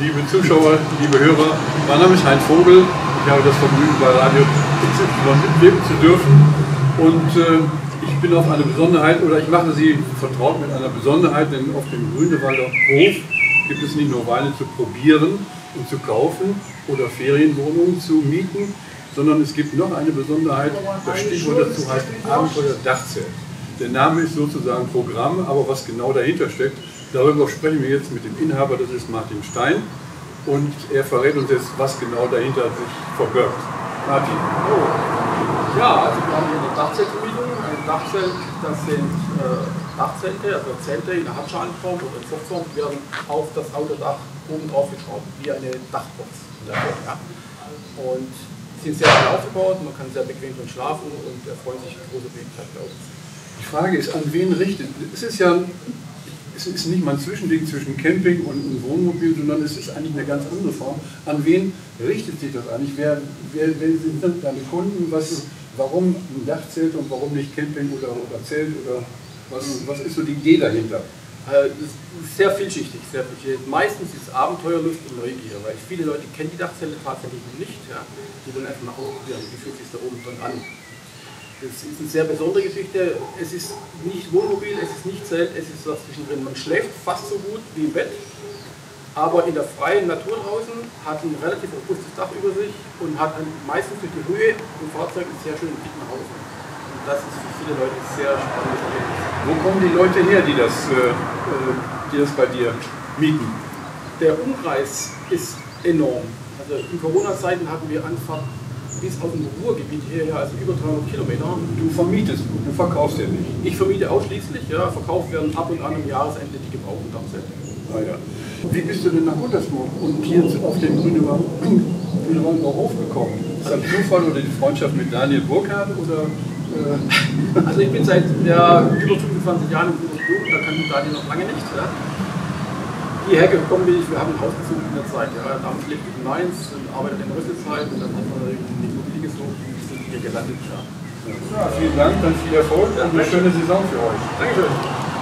liebe Zuschauer, liebe Hörer. Mein Name ist Heinz Vogel. Ich habe das Vergnügen, bei Radio XY mitwirken zu dürfen. Und äh, ich bin auf eine Besonderheit, oder ich mache Sie vertraut mit einer Besonderheit, denn auf dem Grünewalder Hof gibt es nicht nur Weine zu probieren und zu kaufen oder Ferienwohnungen zu mieten, sondern es gibt noch eine Besonderheit. Das Stichwort dazu heißt Abenteuer Dachzelt. Der Name ist sozusagen Programm, aber was genau dahinter steckt, darüber sprechen wir jetzt mit dem Inhaber, das ist Martin Stein. Und er verrät uns jetzt, was genau dahinter sich verbirgt. Martin. Oh. Ja, also wir haben hier eine Dachzeltvermietung. Ein Dachzelt, das sind äh, Dachzelte, also Zelte in der Hartschalenform oder in Fruchtform, werden auf das Autodach oben drauf geschraubt, wie eine Dachbox. Ja. Und sind sehr schnell aufgebaut, man kann sehr bequem drin schlafen und erfreuen sich große Bequemlichkeit, glaube ich. Die Frage ist, an wen richtet? Es ist ja es ist nicht mal ein Zwischending zwischen Camping und einem Wohnmobil, sondern es ist eigentlich eine ganz andere Form. An wen richtet sich das eigentlich? Wer, wer, wer sind deine Kunden? Was, warum ein Dachzelt und warum nicht Camping oder, oder Zelt? Oder was, was ist so die Idee dahinter? Äh, sehr vielschichtig, sehr vielschichtig. Meistens ist Abenteuerlust und Neugier, weil viele Leute kennen die Dachzelle tatsächlich nicht. Ja. Die wollen einfach mal ausprobieren, wie fühlt sich da oben drin an. Das ist eine sehr besondere Geschichte. Es ist nicht Wohnmobil, es ist nicht Zelt, es ist was zwischendrin. Man schläft fast so gut wie im Bett, aber in der freien Natur draußen, hat ein relativ robustes Dach über sich und hat meistens durch die Höhe im Fahrzeug einen sehr schönen Blick nach Hause. Und das ist für viele Leute sehr spannend. Wo kommen die Leute her, die das, äh, äh, die das bei dir mieten? Der Umkreis ist enorm. Also in Corona-Zeiten hatten wir Anfang bis aus dem Ruhrgebiet hierher, also über 300 Kilometer. Du vermietest, du verkaufst ja nicht. Ich vermiete ausschließlich, ja, verkauft werden ab und an am Jahresende die gebrauchten Dachzelte. Ah, ja. Wie bist du denn nach Hundersburg und hier auf den Grünewalder Hof gekommen? Ist das ein Zufall oder die Freundschaft mit Daniel Burkhardt? Oder, äh? Also ich bin seit ja, über 25 Jahren in Grünewalder, da kann ich Daniel noch lange nicht. Ja. Hierher gekommen bin ich, wir haben ein Haus gesucht in der Zeit. Ja. Damals lebte ich in Mainz und arbeitete in Rüsselzeit und dann hat man hier gelandet. Ja. ja, vielen Dank, dann viel Erfolg und eine schöne Saison für euch. Dankeschön.